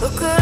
Look at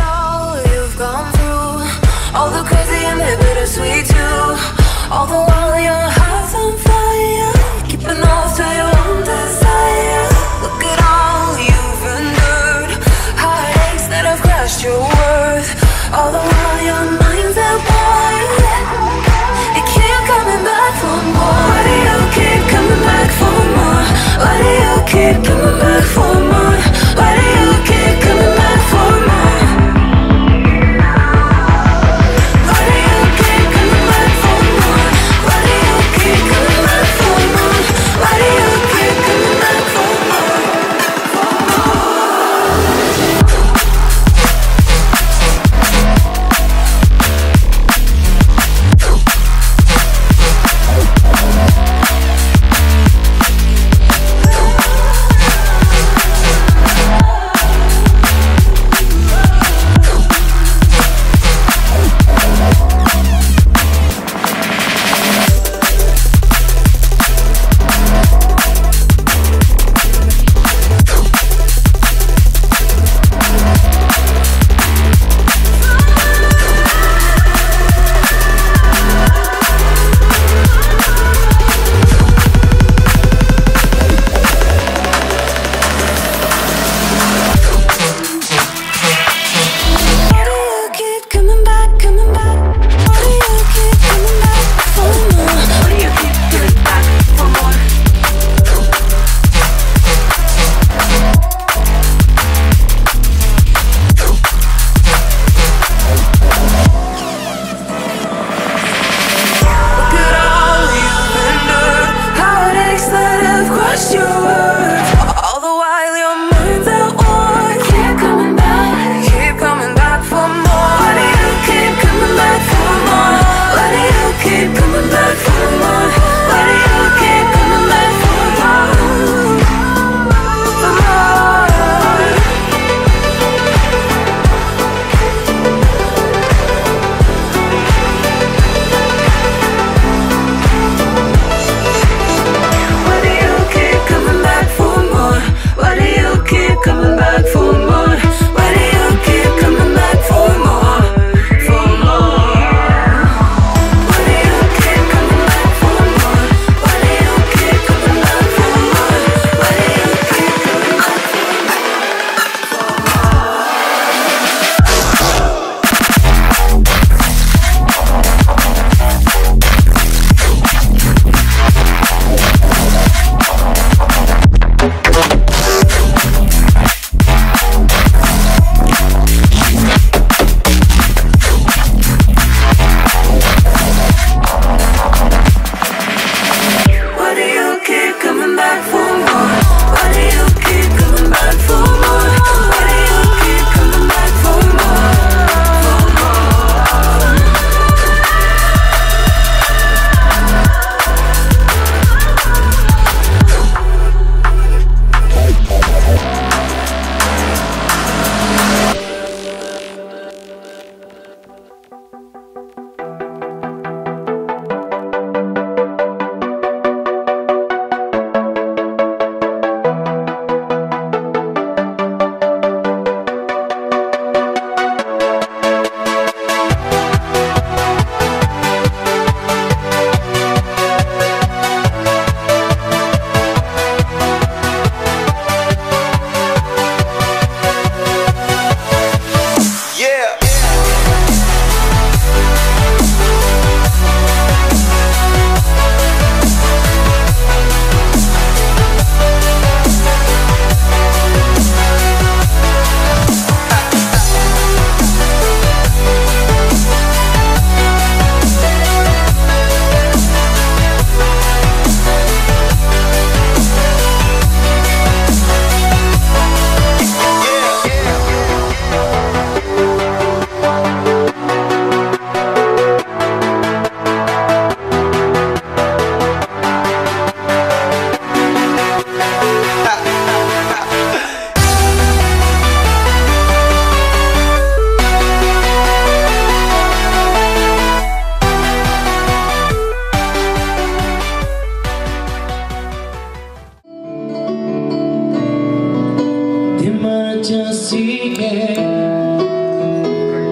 marcha sigue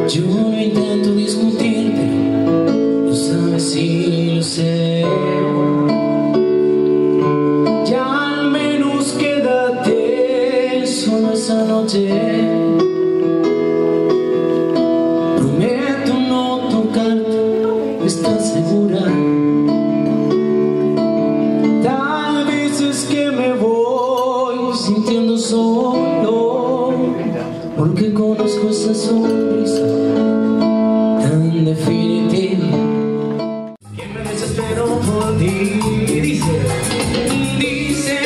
Yo no intento discutir Pero lo sabes sí lo sé. Ya al menos quédate Solo esa noche. Prometo no tocarte ¿Estás segura? Tal vez es que me voy Sintiendo solo porque conozco esa sonrisa tan definitiva. Que me desespero por ti y dice, dice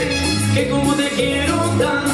que como te quiero tanto.